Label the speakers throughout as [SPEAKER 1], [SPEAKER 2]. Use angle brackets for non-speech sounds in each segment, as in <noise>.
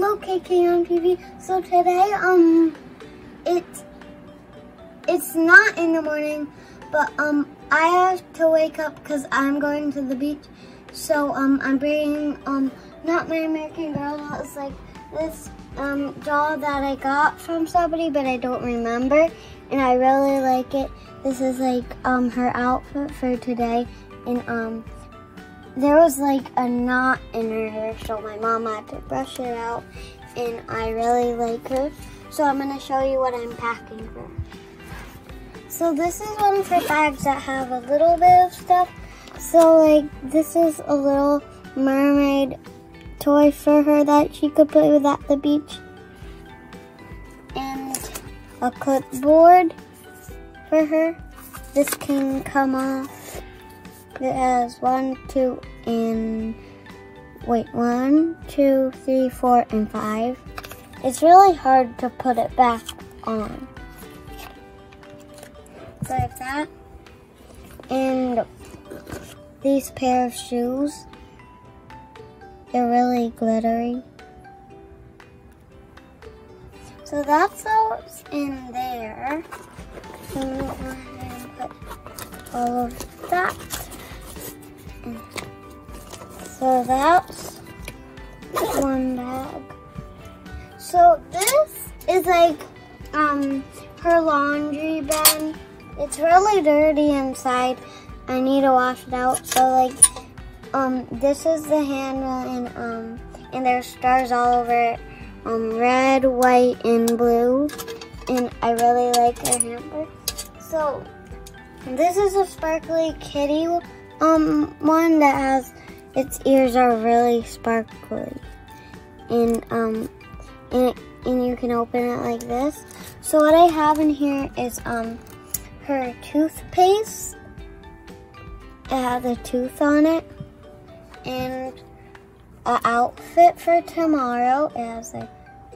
[SPEAKER 1] hello KK on TV. So today, um, it's it's not in the morning, but um, I have to wake up because I'm going to the beach. So um, I'm bringing um, not my American Girl doll. It's like this um doll that I got from somebody, but I don't remember, and I really like it. This is like um her outfit for today, and um there was like a knot in her hair, so my mom had to brush it out, and I really like her. So I'm gonna show you what I'm packing her. So this is one her bags that have a little bit of stuff. So like this is a little mermaid toy for her that she could play with at the beach. And a clipboard for her. This can come off. It has one, two, and wait, one, two, three, four, and five. It's really hard to put it back on. Have that. And these pair of shoes. They're really glittery. So that's what's in there. All of that. So that's one bag. So this is like um her laundry bin. It's really dirty inside. I need to wash it out. So like um this is the handle and um and there's stars all over it. Um red, white, and blue. And I really like her hamper. So this is a sparkly kitty um one that has its ears are really sparkly. And um and, and you can open it like this. So what I have in here is um her toothpaste. It has a tooth on it. And an outfit for tomorrow. It has a,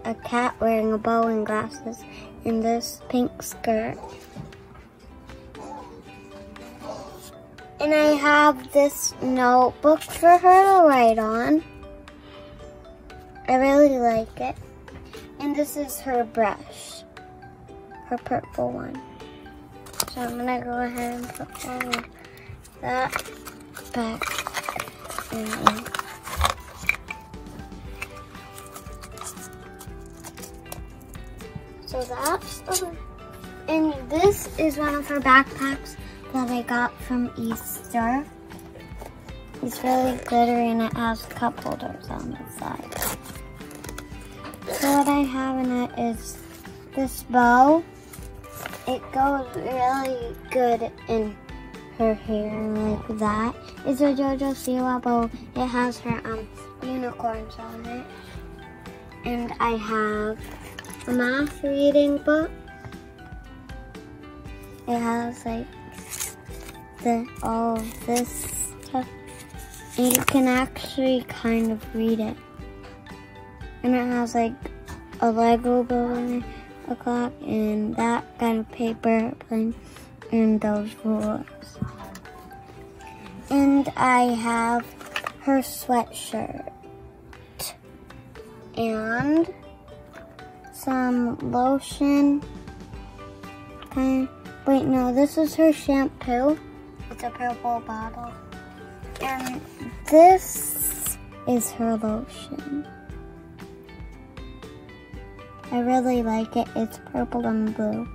[SPEAKER 1] a cat wearing a bow and glasses and this pink skirt. And I have this notebook for her to write on. I really like it. And this is her brush, her purple one. So I'm gonna go ahead and put all of that back in. So that's the, and this is one of her backpacks that I got from Easter. It's really glittery and it has cup holders on the side. So what I have in it is this bow. It goes really good in her hair like that. It's a JoJo Siwa bow. It has her um unicorns on it. And I have a math reading book. It has like the all of this stuff. And you can actually kind of read it. And it has like a Lego building, a clock, and that kind of paper plane, and those rulers. And I have her sweatshirt. And some lotion. Okay. Wait, no, this is her shampoo. It's a purple bottle. And this is her lotion. I really like it. It's purple and blue.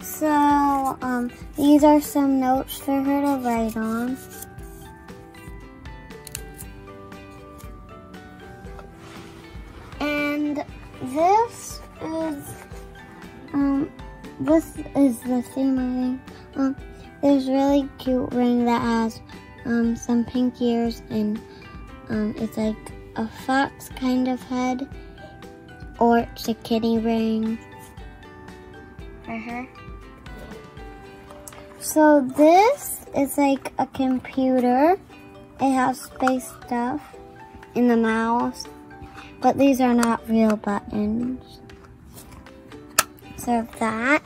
[SPEAKER 1] So, um, these are some notes for her to write on. And this is, um, this is the theme I think. Um, there's really cute ring that has, um, some pink ears and, um, it's like a fox kind of head or it's a kitty ring for her. So this is like a computer. It has space stuff in the mouse, but these are not real buttons. So that,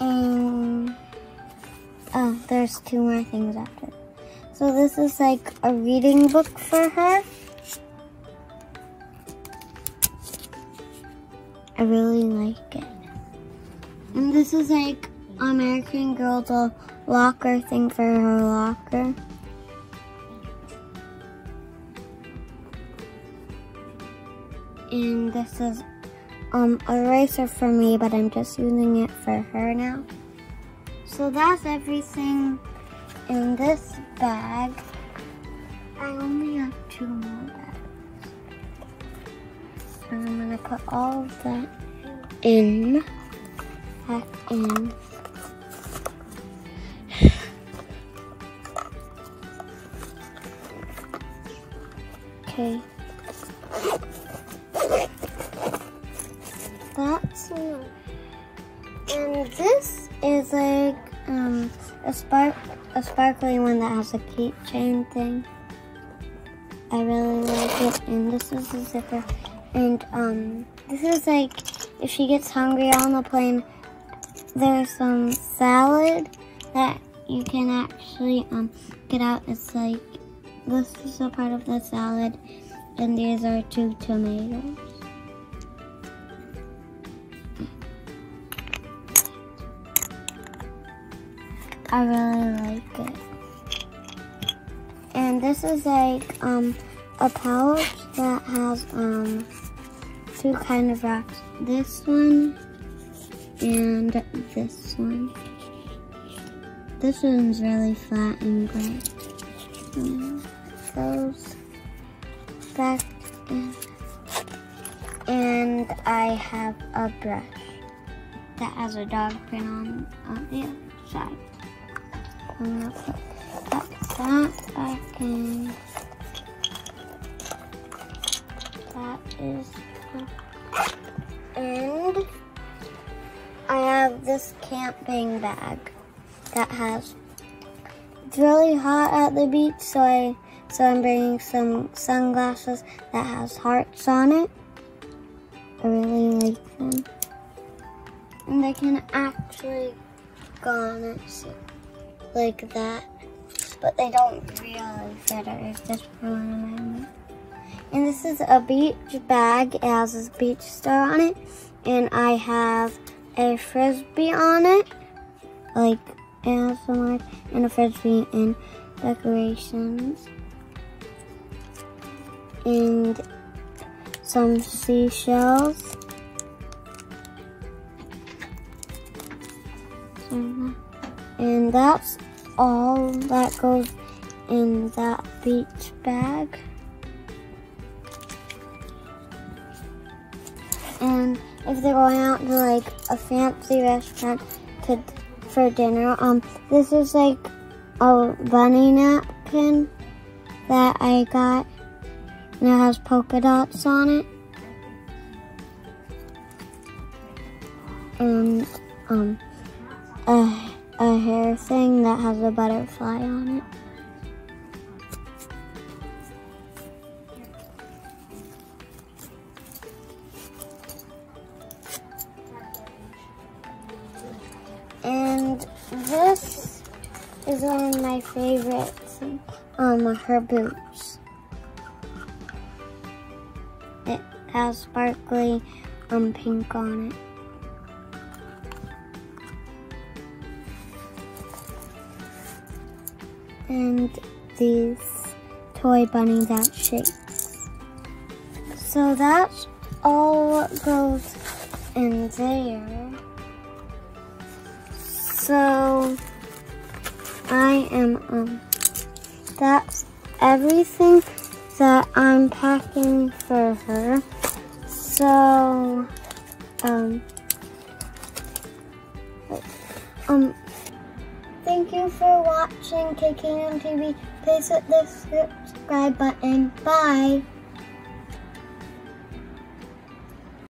[SPEAKER 1] and oh, there's two more things after. So this is like a reading book for her. I really like it. And this is like American Girl's locker thing for her locker. And this is um, eraser for me, but I'm just using it for her now. So that's everything in this bag. I only have two more bags. And I'm gonna put all of that in, back in. <sighs> Okay. A spark a sparkly one that has a keychain thing. I really like it. And this is a zipper. And um this is like if she gets hungry on the plane, there's some salad that you can actually um get out. It's like this is a part of the salad and these are two tomatoes. I really like it. And this is like um, a pouch that has um, two kind of rocks. This one and this one. This one's really flat and gray. Those back in. And I have a brush that has a dog print on, on the other side. I'm gonna put that, that back in. That is, and I have this camping bag that has, it's really hot at the beach, so I, so I'm bringing some sunglasses that has hearts on it. I really like them. And they can actually go on it. So like that, but they don't really fit it. It's just for ornament. And this is a beach bag. It has this beach star on it, and I have a frisbee on it, like it has some like, and a frisbee and decorations, and some seashells. And that's all that goes in that beach bag. And if they're going out to like a fancy restaurant to for dinner, um, this is like a bunny napkin that I got, and it has polka dots on it. And um, a a hair thing that has a butterfly on it. And this is one of my favorites, um, her boots. It has sparkly um, pink on it. And these toy bunny that shakes. So that all goes in there. So I am, um, that's everything that I'm packing for her. So, um, um, Thank you for watching KKM TV. Please hit the subscribe button. Bye.